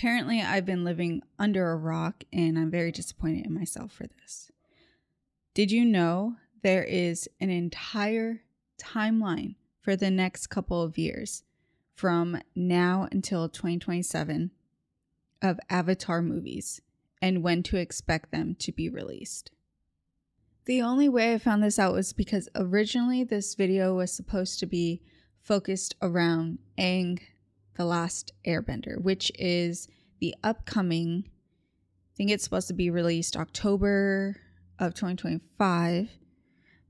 Apparently, I've been living under a rock and I'm very disappointed in myself for this. Did you know there is an entire timeline for the next couple of years from now until 2027 of Avatar movies and when to expect them to be released? The only way I found this out was because originally this video was supposed to be focused around Aang the Last Airbender, which is the upcoming, I think it's supposed to be released October of 2025,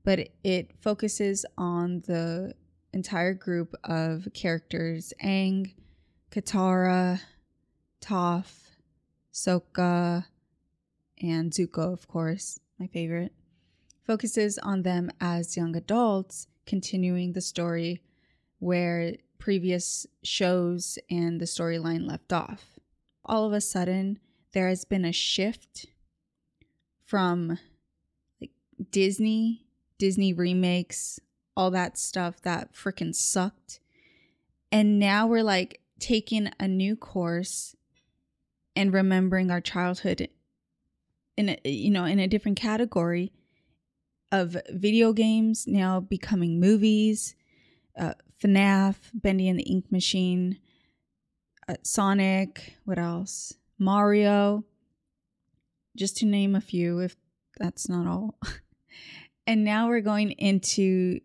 but it focuses on the entire group of characters Aang, Katara, Toph, Sokka, and Zuko, of course, my favorite. Focuses on them as young adults, continuing the story where previous shows and the storyline left off. All of a sudden, there has been a shift from like Disney, Disney remakes, all that stuff that freaking sucked. And now we're like taking a new course and remembering our childhood in a, you know, in a different category of video games now becoming movies, uh, FNAF, Bendy and the Ink Machine, uh, Sonic, what else? Mario, just to name a few, if that's not all. and now we're going into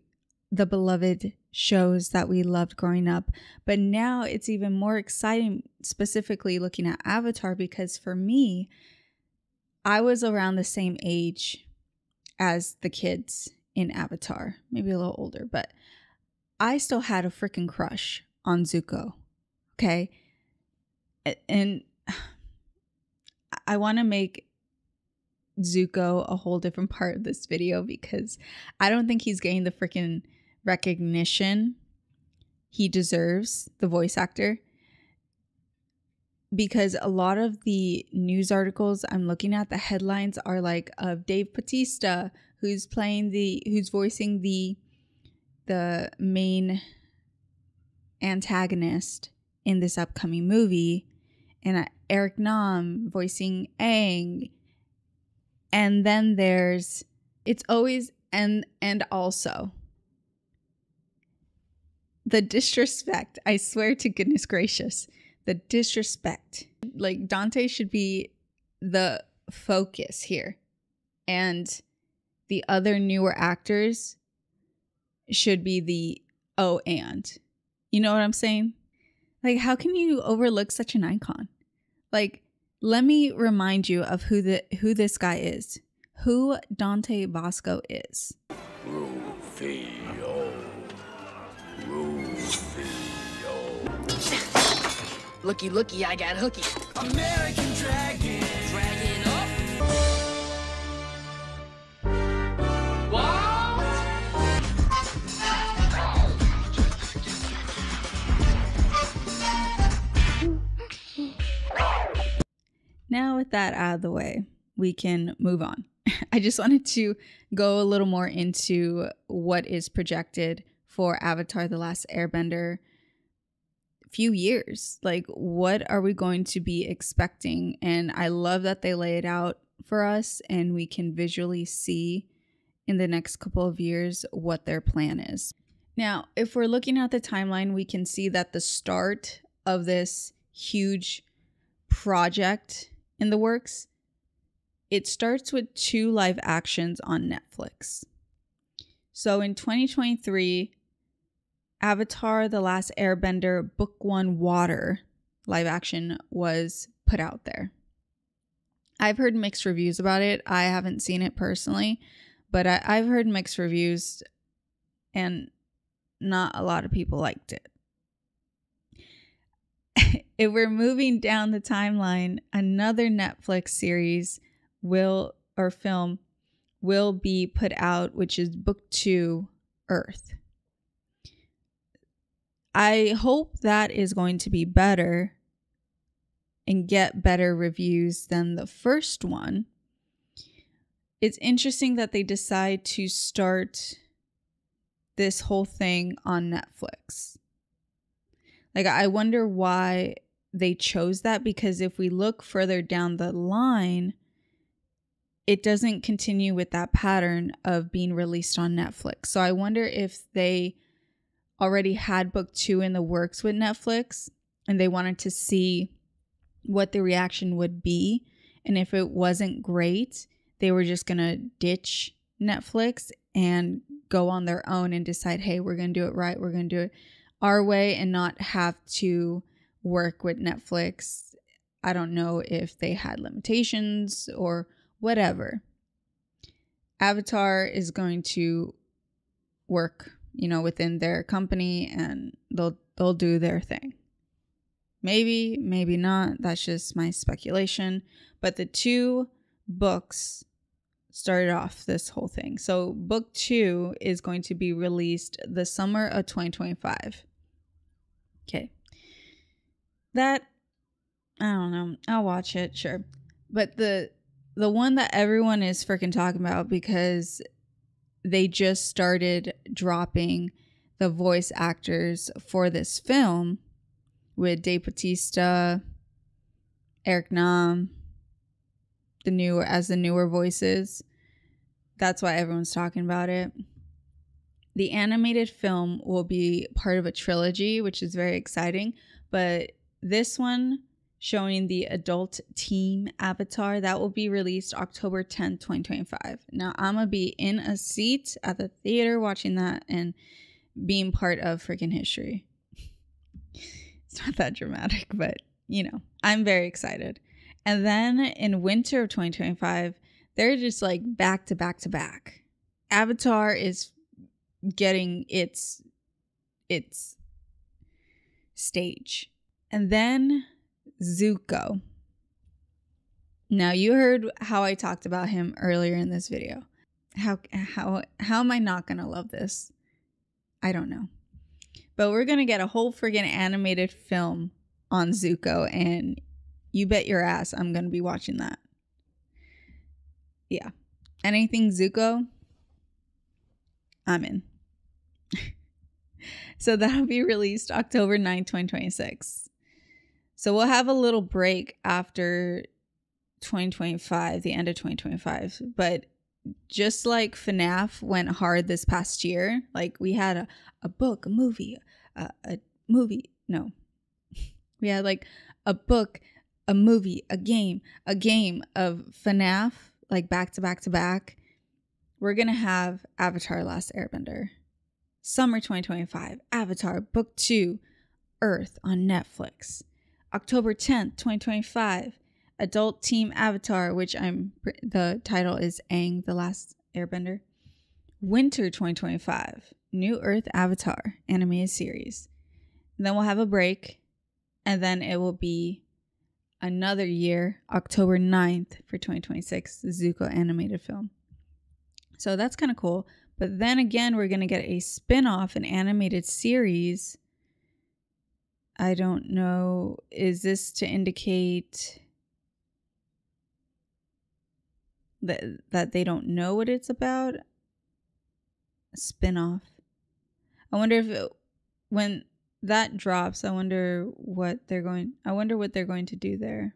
the beloved shows that we loved growing up. But now it's even more exciting, specifically looking at Avatar, because for me, I was around the same age as the kids in Avatar, maybe a little older, but I still had a freaking crush on Zuko. Okay. And I want to make Zuko a whole different part of this video because I don't think he's getting the freaking recognition he deserves, the voice actor. Because a lot of the news articles I'm looking at, the headlines are like of Dave Bautista, who's playing the, who's voicing the the main antagonist in this upcoming movie, and Eric Nam voicing Aang. And then there's it's always and and also the disrespect. I swear to goodness gracious, the disrespect. Like Dante should be the focus here. And the other newer actors should be the oh and. You know what I'm saying? Like how can you overlook such an icon? Like let me remind you of who the who this guy is. Who Dante Basco is. Rufio. Rufio. looky looky, I got hooky. American Dragon. That out of the way, we can move on. I just wanted to go a little more into what is projected for Avatar The Last Airbender few years. Like, what are we going to be expecting? And I love that they lay it out for us and we can visually see in the next couple of years what their plan is. Now, if we're looking at the timeline, we can see that the start of this huge project in the works. It starts with two live actions on Netflix. So in 2023, Avatar The Last Airbender Book One Water live action was put out there. I've heard mixed reviews about it. I haven't seen it personally, but I, have heard mixed reviews and not a lot of people liked it. if we're moving down the timeline, another Netflix series will or film will be put out, which is book two, Earth. I hope that is going to be better and get better reviews than the first one. It's interesting that they decide to start this whole thing on Netflix. Like, I wonder why they chose that because if we look further down the line, it doesn't continue with that pattern of being released on Netflix. So I wonder if they already had book two in the works with Netflix and they wanted to see what the reaction would be. And if it wasn't great, they were just going to ditch Netflix and go on their own and decide, hey, we're going to do it right. We're going to do it our way and not have to work with Netflix. I don't know if they had limitations or whatever. Avatar is going to work, you know, within their company and they'll they'll do their thing. Maybe, maybe not. That's just my speculation. But the two books started off this whole thing. So, book two is going to be released the summer of 2025. Okay. That, I don't know. I'll watch it, sure. But the the one that everyone is freaking talking about because they just started dropping the voice actors for this film with Dave Bautista, Eric Nam, the new as the newer voices. That's why everyone's talking about it. The animated film will be part of a trilogy, which is very exciting. But this one showing the adult team avatar that will be released October 10th, 2025. Now, I'm to be in a seat at the theater watching that and being part of freaking history. it's not that dramatic, but you know, I'm very excited. And then in winter of 2025, they're just like back to back to back. Avatar is getting its its stage. And then Zuko. Now you heard how I talked about him earlier in this video. How how how am I not going to love this? I don't know. But we're going to get a whole friggin' animated film on Zuko and you bet your ass I'm going to be watching that. Yeah. Anything Zuko, I'm in. so that'll be released October 9, 2026. So we'll have a little break after 2025, the end of 2025. But just like FNAF went hard this past year, like we had a, a book, a movie, a, a movie, no. We had like a book, a movie, a game, a game of FNAF, like back to back to back. We're going to have Avatar Last Airbender. Summer 2025, Avatar Book 2, Earth on Netflix. October 10th, 2025, Adult Team Avatar, which I'm the title is Aang the Last Airbender. Winter 2025, New Earth Avatar animated series. And then we'll have a break and then it will be another year, October 9th for 2026, Zuko animated film. So that's kind of cool. But then again, we're going to get a spin off, an animated series I don't know. Is this to indicate that that they don't know what it's about? Spin-off. I wonder if it, when that drops, I wonder what they're going I wonder what they're going to do there.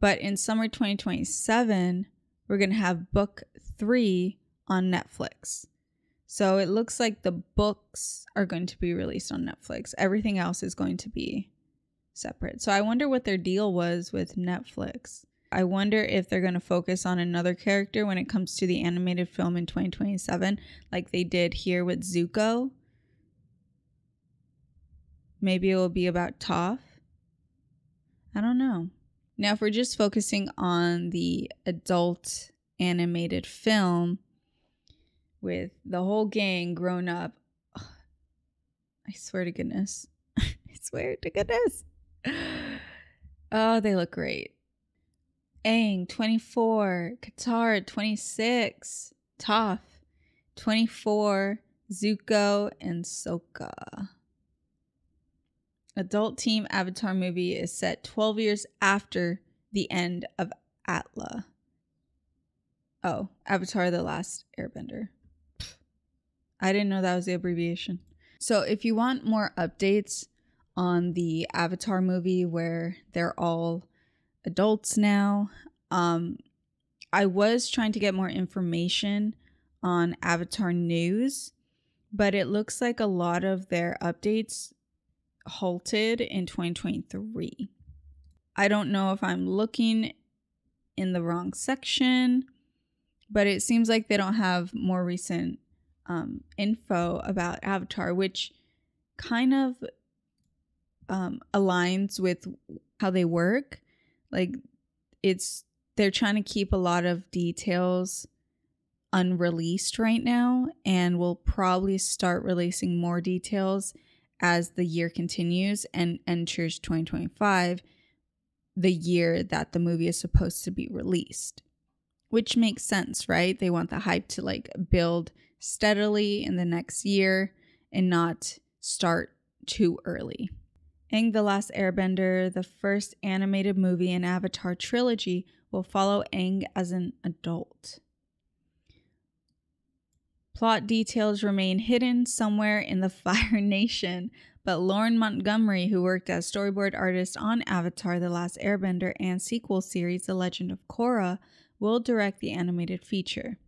But in summer 2027, we're going to have book 3 on Netflix. So it looks like the books are going to be released on Netflix. Everything else is going to be separate. So I wonder what their deal was with Netflix. I wonder if they're going to focus on another character when it comes to the animated film in 2027, like they did here with Zuko. Maybe it will be about Toph. I don't know. Now, if we're just focusing on the adult animated film, with the whole gang grown up. I swear to goodness. I swear to goodness. Oh, they look great. Aang, 24. Katara, 26. Toph, 24. Zuko, and Sokka. Adult Team Avatar movie is set 12 years after the end of Atla. Oh, Avatar The Last Airbender. I didn't know that was the abbreviation. So, if you want more updates on the Avatar movie where they're all adults now. Um, I was trying to get more information on Avatar news, but it looks like a lot of their updates halted in 2023. I don't know if I'm looking in the wrong section, but it seems like they don't have more recent um, info about Avatar, which kind of um, aligns with how they work. Like it's they're trying to keep a lot of details unreleased right now and will probably start releasing more details as the year continues and enters 2025 the year that the movie is supposed to be released which makes sense right they want the hype to like build steadily in the next year and not start too early Aang the Last Airbender, the first animated movie in Avatar trilogy, will follow Aang as an adult. Plot details remain hidden somewhere in the Fire Nation, but Lauren Montgomery, who worked as storyboard artist on Avatar The Last Airbender and sequel series The Legend of Korra, will direct the animated feature.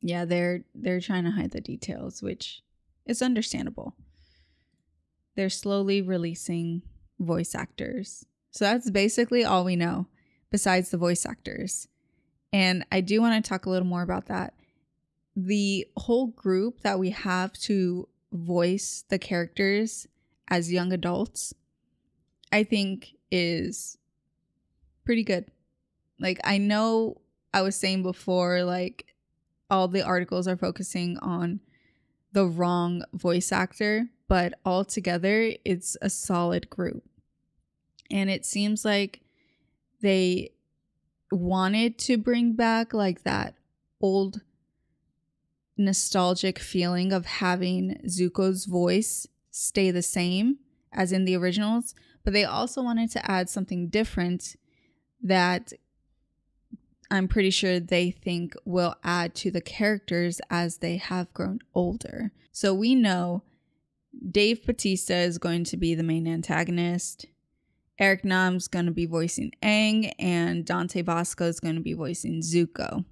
Yeah, they're they're trying to hide the details, which is understandable. They're slowly releasing voice actors. So that's basically all we know besides the voice actors. And I do want to talk a little more about that. The whole group that we have to voice the characters as young adults, I think is pretty good. Like, I know I was saying before, like, all the articles are focusing on the wrong voice actor, but altogether, it's a solid group. And it seems like they wanted to bring back like that old nostalgic feeling of having Zuko's voice stay the same as in the originals, but they also wanted to add something different that I'm pretty sure they think will add to the characters as they have grown older. So we know Dave Bautista is going to be the main antagonist. Eric Nam's going to be voicing Aang, and Dante Basco is going to be voicing Zuko.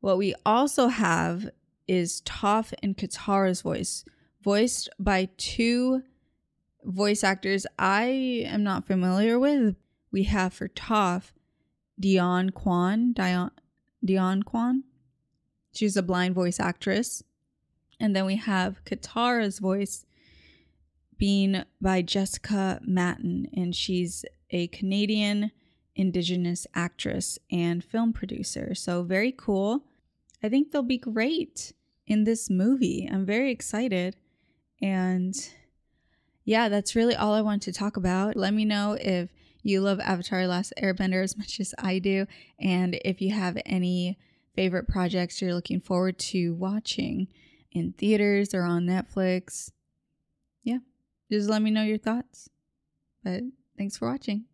What we also have is Toph and Katara's voice, voiced by two voice actors I am not familiar with. We have for Toph, Dionne Quan. Dion, Dionne Quan. She's a blind voice actress. And then we have Katara's voice being by Jessica Matten, and she's a Canadian Indigenous actress and film producer. So, very cool. I think they'll be great in this movie. I'm very excited. And yeah, that's really all I want to talk about. Let me know if you love Avatar Last Airbender as much as I do, and if you have any favorite projects you're looking forward to watching in theaters or on Netflix. Yeah, just let me know your thoughts. But thanks for watching.